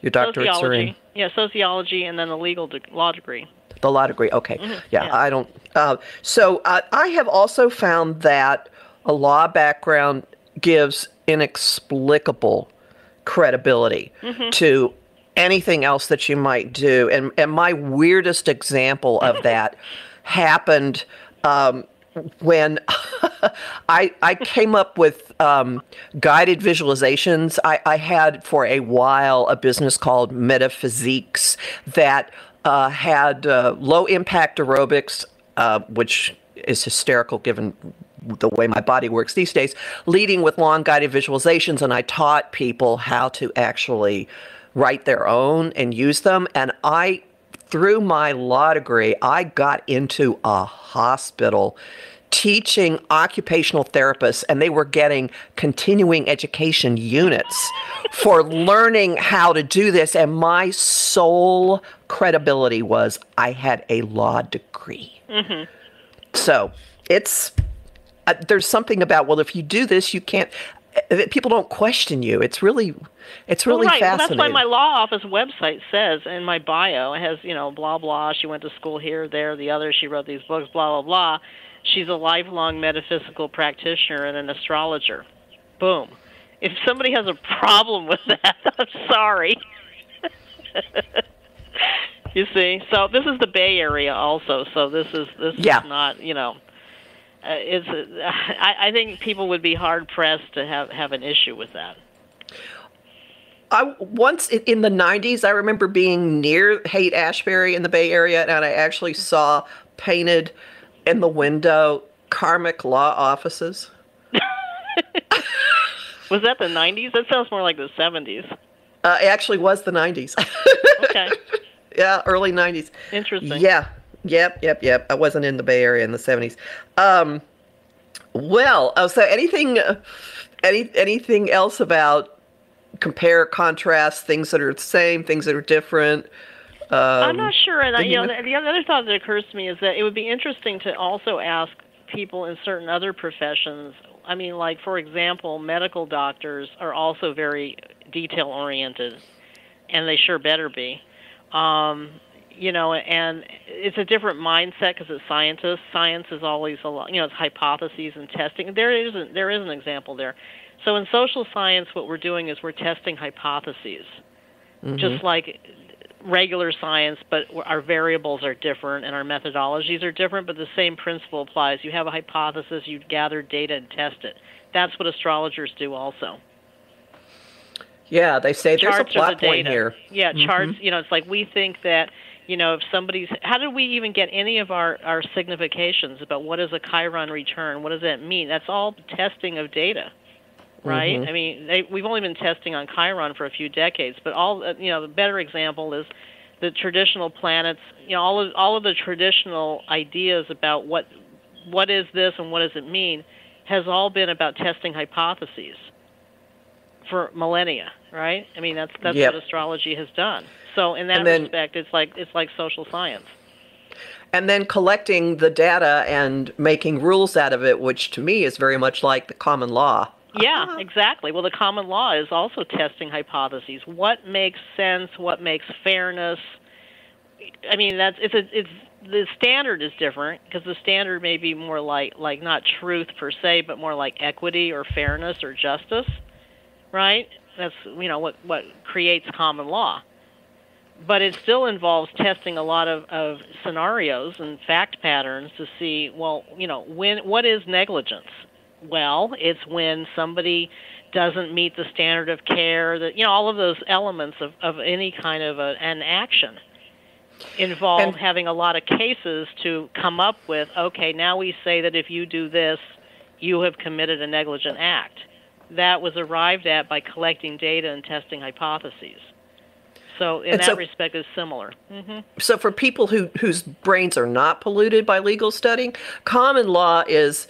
your doctorates are in. Sociology, yeah, sociology, and then a legal de- law degree. The law degree. Okay. Mhm, Yeah, yeah. I don't. Uh, so uh, I have also found that a law background gives inexplicable credibility Mhm. to anything else that you might do. And and my weirdest example of [LAUGHS] that happened um, when [LAUGHS] I I came up with um, guided visualizations. I, I had for a while a business called Metaphysiques that uh, had uh, low impact aerobics, uh, which is hysterical given the way my body works these days, leading with long guided visualizations. And I taught people how to actually write their own and use them. And I, through my law degree, I got into a hospital teaching occupational therapists, and they were getting continuing education units for learning how to do this. And my sole credibility was I had a law degree. hmm So it's uh, there's something about well, if you do this, you can't. uh, People don't question you. It's really, it's really well, right. Well, fascinating. that's why my law office website says in my bio it has you know blah blah. She went to school here, there, the other. She wrote these books, blah blah blah. She's a lifelong metaphysical practitioner and an astrologer. Boom. If somebody has a problem with that, [LAUGHS] I'm sorry. [LAUGHS] you see, so this is the Bay Area also. So this is this Yeah. is not you know. Uh, it's uh, I, I think people would be hard pressed to have have an issue with that. I once in- in the '90s, I remember being near Haight Ashbury in the Bay Area, and I actually saw painted in the window karmic law offices. [LAUGHS] Was that the 90s? That sounds more like the 70s. Uh, it actually was the '90s. [LAUGHS] Okay. yeah, early '90s. Interesting. Yeah. Yep. Yep. Yep. I wasn't in the Bay Area in the '70s. Um, well, uh, so anything, uh, any anything else about compare, contrast, things that are the same, things that are different? Um, I'm not sure. And I, you know, the, the other thought that occurs to me is that it would be interesting to also ask people in certain other professions. I mean, like for example, medical doctors are also very detail oriented, and they sure better be. Um, you know, and it's a different mindset because it's scientists. Science is always a lot. You know, it's hypotheses and testing. There is a, there is an example there. So in social science, what we're doing is we're testing hypotheses, Mm-hmm. just like regular science, but our variables are different and our methodologies are different, but the same principle applies. You have a hypothesis, you gather data and test it. That's what astrologers do also. Yeah, they say charts there's a plot the point here. Yeah, Mhm. charts, you know, it's like we think that, you know, if somebody's how did we even get any of our our significations about what is a chiron return? What does that mean? That's all testing of data. Right? Mhm. I mean, they, we've only been testing on Chiron for a few decades, but all uh, you know, the better example is the traditional planets. You know, all of all of the traditional ideas about what what is this and what does it mean has all been about testing hypotheses for millennia, right? I mean, that's that's Yep. what astrology has done. So in that then- respect, it's like it's like social science. And then collecting the data and making rules out of it, which to me is very much like the common law. Yeah, uh-huh. exactly. Well, the common law is also testing hypotheses. What makes sense? What makes fairness? I mean, that's it's a, it's the standard is different because the standard may be more like like not truth per se, but more like equity or fairness or justice, right? That's you know what what creates common law. But it still involves testing a lot of, of scenarios and fact patterns to see, well, you know, when what is negligence? Well, it's when somebody doesn't meet the standard of care, that you know, all of those elements of, of any kind of a, an action involve And- having a lot of cases to come up with, okay, now we say that if you do this, you have committed a negligent act. That was arrived at by collecting data and testing hypotheses. So in that so- respect is similar. hmm So for people who whose brains are not polluted by legal studying, common law is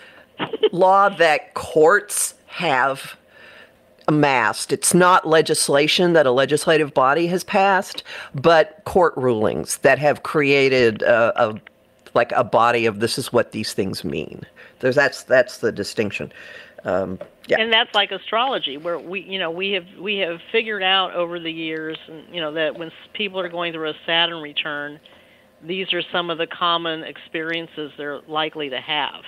law that courts have amassed. It's not legislation that a legislative body has passed, but court rulings that have created a, a like a body of this is what these things mean. There's that's that's the distinction. Um, yeah. And that's like astrology, where we, you know, we have we have figured out over the years, and you know, that when people are going through a Saturn return, these are some of the common experiences they're likely to have.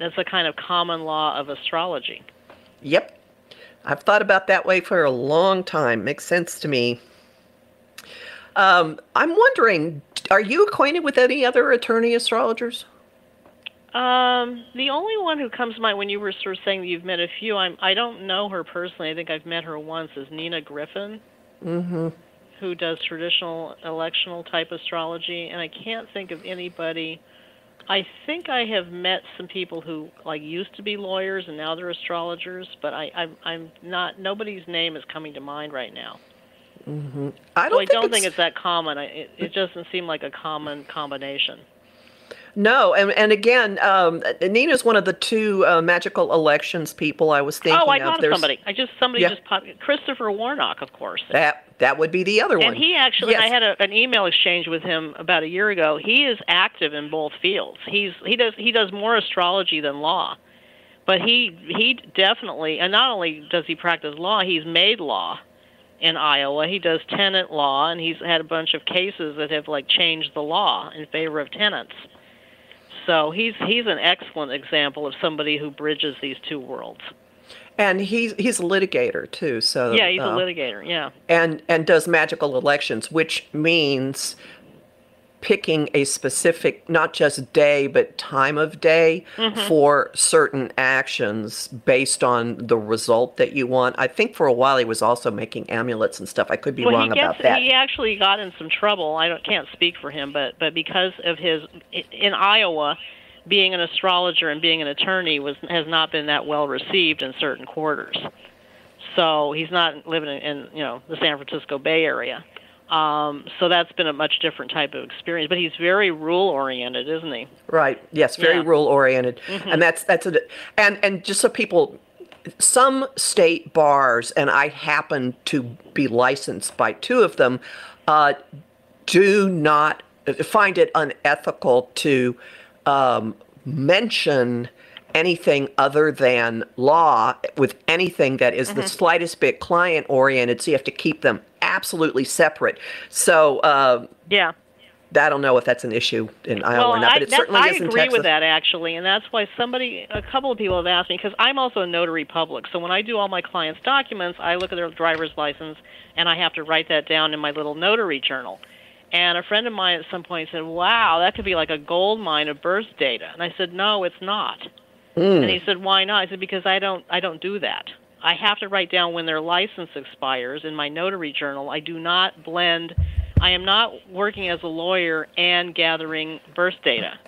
That's a kind of common law of astrology. Yep. I've thought about that way for a long time. Makes sense to me. Um, I'm wondering, are you acquainted with any other attorney astrologers? Um, the only one who comes to mind when you were sort of saying that you've met a few, I'm I don't know her personally. I think I've met her once. Is Nina Gryphon, Mm-hmm. who does traditional electional type astrology, and I can't think of anybody. I think I have met some people who like used to be lawyers and now they're astrologers, but I, I'm I'm not. Nobody's name is coming to mind right now. Mm-hmm. I don't, I think, don't it's, think it's that common. I, it, it doesn't seem like a common combination. No. And and again, um, Nina's one of the two uh, magical elections people I was thinking oh, I thought of somebody. I just somebody Yeah. just popped. Christopher Warnock, of course. That that would be the other one. And he actually, Yes. I had a, an email exchange with him about a year ago. He is active in both fields. He's he does he does more astrology than law, but he he definitely and not only does he practice law, he's made law in Iowa. He does tenant law, and he's had a bunch of cases that have like changed the law in favor of tenants. So he's he's an excellent example of somebody who bridges these two worlds. and he's he's a litigator too. So yeah, he's uh, a litigator. Yeah. and and does magical elections, which means picking a specific not just day but time of day Mhm. for certain actions based on the result that you want. I think for a while he was also making amulets and stuff. I could be well, wrong gets, about that. He actually got in some trouble. I don't, can't speak for him, but but because of his in Iowa, being an astrologer and being an attorney was has not been that well received in certain quarters. So he's not living in, in you know the San Francisco Bay Area. Um, so that's been a much different type of experience. But he's very rule oriented, isn't he? Right. Yes, very Yeah. rule oriented. Mhm. And that's that's a and and just so people some state bars and I happen to be licensed by two of them uh, do not find it unethical to um, mention anything other than law with anything that is the Mhm. slightest bit client oriented so you have to keep them absolutely separate so uh, Yeah. I don't know if that's an issue in Iowa well, or not, I, but it that- certainly I is in agree with that actually, and that's why somebody, a couple of people have asked me because I'm also a notary public. So when I do all my clients' documents, I look at their driver's license and I have to write that down in my little notary journal. And a friend of mine at some point said, "Wow, that could be like a gold mine of birth data." And I said, "No, it's not." Mm. And he said, "Why not?" I said, "Because I don't I don't do that. I have to write down when their license expires in my notary journal. I do not blend. I am not working as a lawyer and gathering birth data.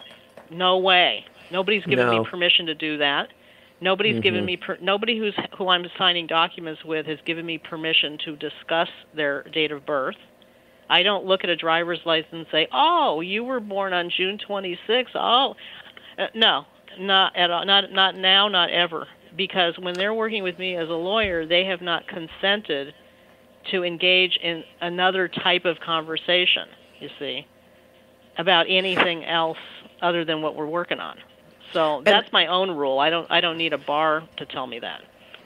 No way. Nobody's given No. me permission to do that. Nobody's given Mhm. me per, nobody who's who I'm signing documents with has given me permission to discuss their date of birth. I don't look at a driver's license and say, "Oh, you were born on June 26th." Oh, uh, no, not at all. Not not now, not ever. Because when they're working with me as a lawyer, they have not consented to engage in another type of conversation. You see, about anything else other than what we're working on. So that's my own rule. I don't I don't need a bar to tell me that.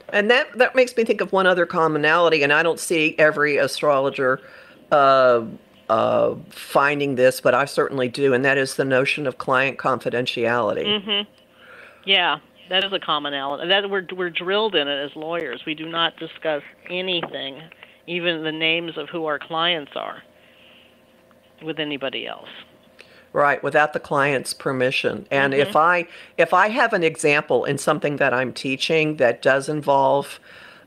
And that that makes me think of one other commonality, and I don't see every astrologer uh, uh, finding this, but I certainly do, and that is the notion of client confidentiality. Mhm. Yeah, that is a commonality. That we're we're drilled in it as lawyers. We do not discuss anything, even the names of who our clients are, with anybody else. Right, without the client's permission. And Mhm. if I if I have an example in something that I'm teaching that does involve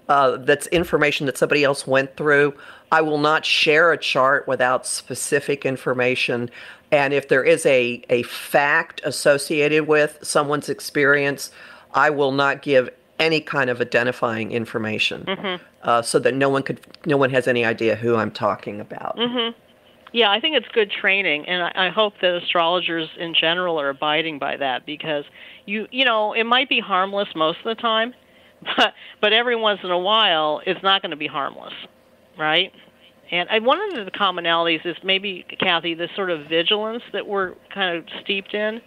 uh, that's information that somebody else went through, I will not share a chart without specific information. And if there is a, a fact associated with someone's experience, I will not give any kind of identifying information Mhm. uh, so that no one could no one has any idea who I'm talking about. Mhm. Yeah, I think it's good training, and I, I hope that astrologers in general are abiding by that because you you know it might be harmless most of the time, [LAUGHS] but but every once in a while it's not going to be harmless, right? And one of the commonalities is maybe Kathy the sort of vigilance that we're kind of steeped in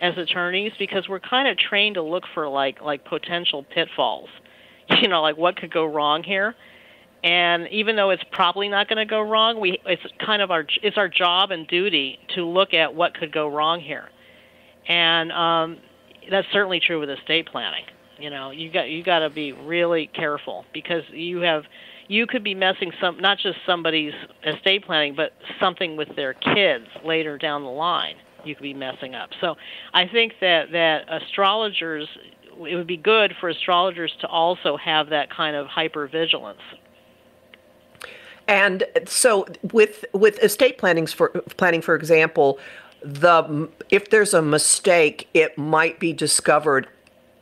as attorneys because we're kind of trained to look for like like potential pitfalls, [LAUGHS] you know, like what could go wrong here? And even though it's probably not going to go wrong we it's kind of our it's our job and duty to look at what could go wrong here. And um that's certainly true with estate planning. You know you got you got to be really careful because you have you could be messing some not just somebody's estate planning but something with their kids later down the line you could be messing up. So i think that that astrologers it would be good for astrologers to also have that kind of hypervigilance. And so with with estate plannings for planning, for example, the if there's a mistake, it might be discovered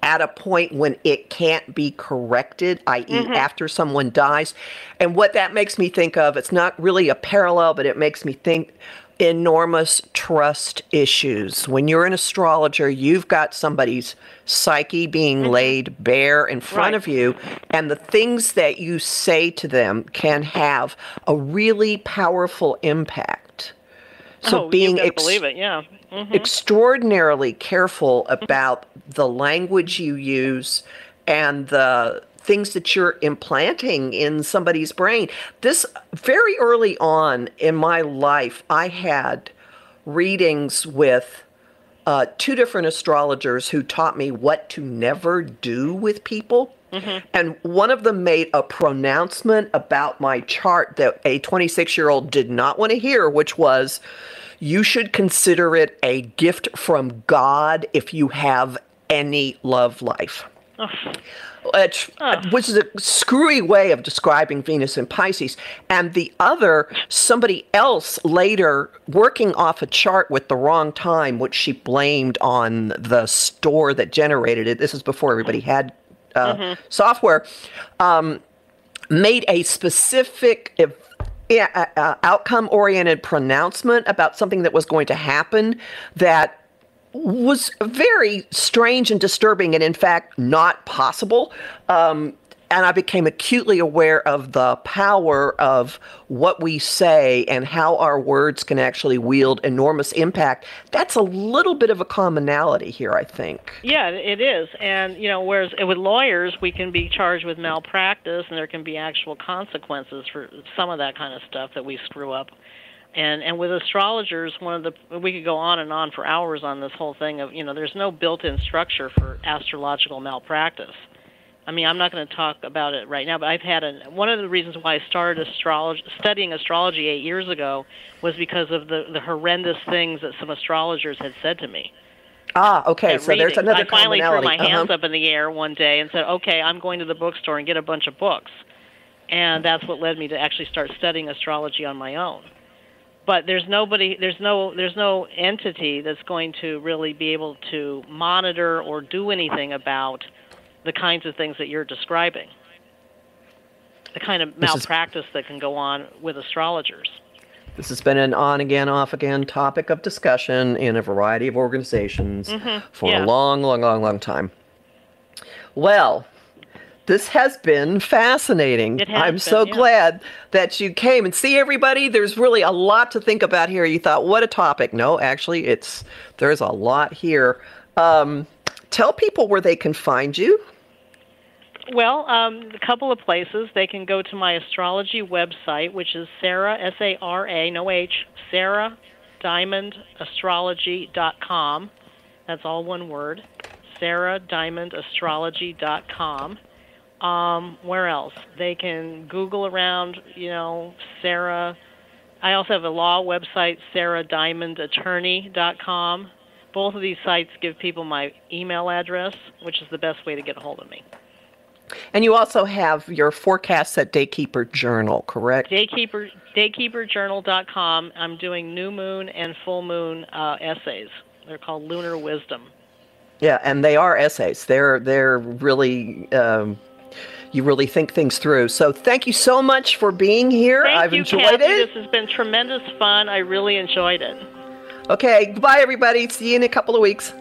at a point when it can't be corrected, i.e., Mhm. after someone dies. And what that makes me think of, it's not really a parallel, but it makes me think enormous trust issues. When you're an astrologer, you've got somebody's psyche being laid bare in front Right. of you, and the things that you say to them can have a really powerful impact. So oh, being ex- believe it, yeah. Hmm extraordinarily careful about the language you use and the things that you're implanting in somebody's brain. This very early on in my life, I had readings with uh, two different astrologers who taught me what to never do with people. And one of them made a pronouncement about my chart that a 26 year old did not want to hear, which was you should consider it a gift from God if you have any love life. Which, which is a screwy way of describing Venus in Pisces. And the other, somebody else later working off a chart with the wrong time, which she blamed on the store that generated it. This is before everybody had uh, Mhm. software. Um, made a specific yeah, uh, uh, outcome oriented pronouncement about something that was going to happen that was very strange and disturbing and in fact not possible. Um, and i became acutely aware of the power of what we say and how our words can actually wield enormous impact that's a little bit of a commonality here i think Yeah, it is. And, you know, whereas with lawyers, we can be charged with malpractice and there can be actual consequences for some of that kind of stuff that we screw up. And and with astrologers, one of the we could go on and on for hours on this whole thing of you know there's no built-in structure for astrological malpractice. I mean, I'm not going to talk about it right now, but I've had a one of the reasons why I started astrology, studying astrology eight years ago was because of the the horrendous things that some astrologers had said to me. Ah, okay. So there's another I finally threw my hands Uh-huh. up in the air one day and said, "Okay, I'm going to the bookstore and get a bunch of books," and that's what led me to actually start studying astrology on my own. But there's nobody, there's no, there's no entity that's going to really be able to monitor or do anything about the kinds of things that you're describing. The kind of This is- malpractice that can go on with astrologers. This has been an on again, off again topic of discussion in a variety of organizations Mhm, for yeah. a long, long, long, long time. Well, this has been fascinating. It has I'm been, so yeah. glad that you came and see everybody. There's really a lot to think about here. You thought, what a topic. No, actually, it's there's a lot here. Um, tell people where they can find you. Well, um, a couple of places. They can go to my astrology website, which is Sara S A R A no H Sara DiamondAstrology.com. That's all one word. Sara DiamondAstrology.com. Um, where else? They can Google around, you know, Sara. I also have a law website, Sara Diamond SaraDiamondAttorney.com. Both of these sites give people my email address, which is the best way to get a hold of me. And you also have your forecasts at Daykeeper Journal, correct? Daykeeper daykeeperjournal.com. I'm doing new moon and full moon uh, essays. They're called Lunar Wisdom. Yeah, and they are essays. They're they're really um, you really think things through. So thank you so much for being here. Thank I've you, enjoyed Kathy. it. This has been tremendous fun. I really enjoyed it. Okay, goodbye everybody. See you in a couple of weeks.